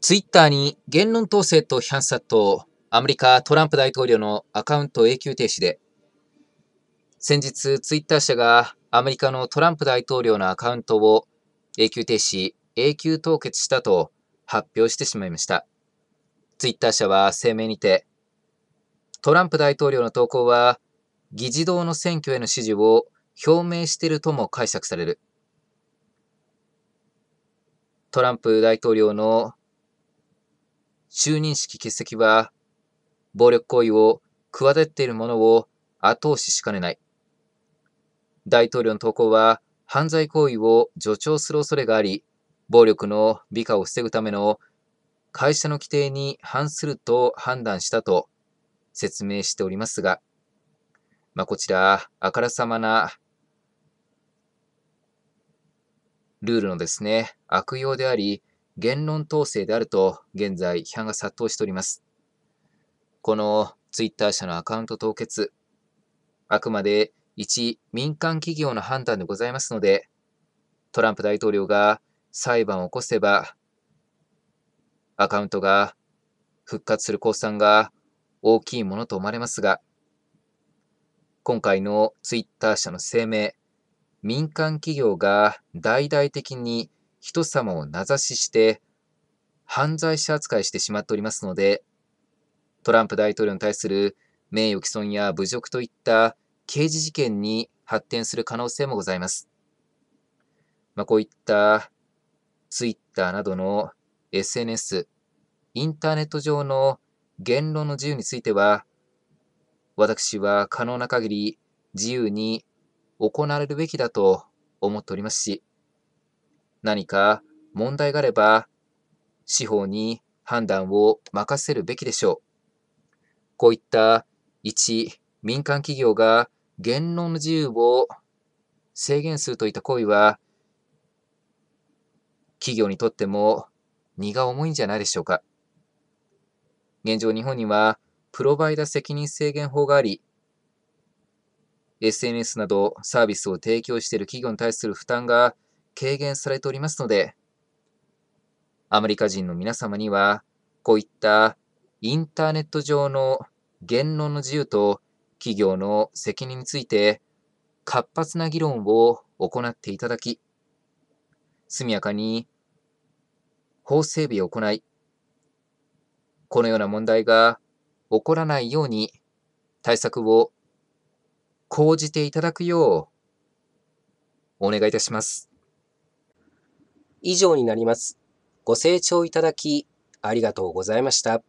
ツイッターに言論統制と批判殺到、アメリカトランプ大統領のアカウント永久停止で、先日ツイッター社がアメリカのトランプ大統領のアカウントを永久停止、永久凍結したと発表してしまいました。ツイッター社は声明にて、トランプ大統領の投稿は議事堂の選挙への支持を表明しているとも解釈される。トランプ大統領の就任式欠席は、暴力行為を企てている者を後押ししかねない。大統領の投稿は、犯罪行為を助長する恐れがあり、暴力の美化を防ぐための会社の規定に反すると判断したと説明しておりますが、まあ、こちら、あからさまなルールのですね、悪用であり、言論統制であると現在批判が殺到しております。このツイッター社のアカウント凍結、あくまで一民間企業の判断でございますので、トランプ大統領が裁判を起こせば、アカウントが復活する公算が大きいものと思われますが、今回のツイッター社の声明、民間企業が大々的に人様を名指しして犯罪者扱いしてしまっておりますので、トランプ大統領に対する名誉毀損や侮辱といった刑事事件に発展する可能性もございます。まあ、こういったツイッターなどの SNS、インターネット上の言論の自由については、私は可能な限り自由に行われるべきだと思っておりますし、何か問題があれば、司法に判断を任せるべきでしょう。こういった一民間企業が言論の自由を制限するといった行為は、企業にとっても荷が重いんじゃないでしょうか。現状日本にはプロバイダ責任制限法があり、SNS などサービスを提供している企業に対する負担が軽減されておりますので、アメリカ人の皆様には、こういったインターネット上の言論の自由と企業の責任について活発な議論を行っていただき、速やかに法整備を行い、このような問題が起こらないように対策を講じていただくようお願いいたします。以上になります。ご清聴いただきありがとうございました。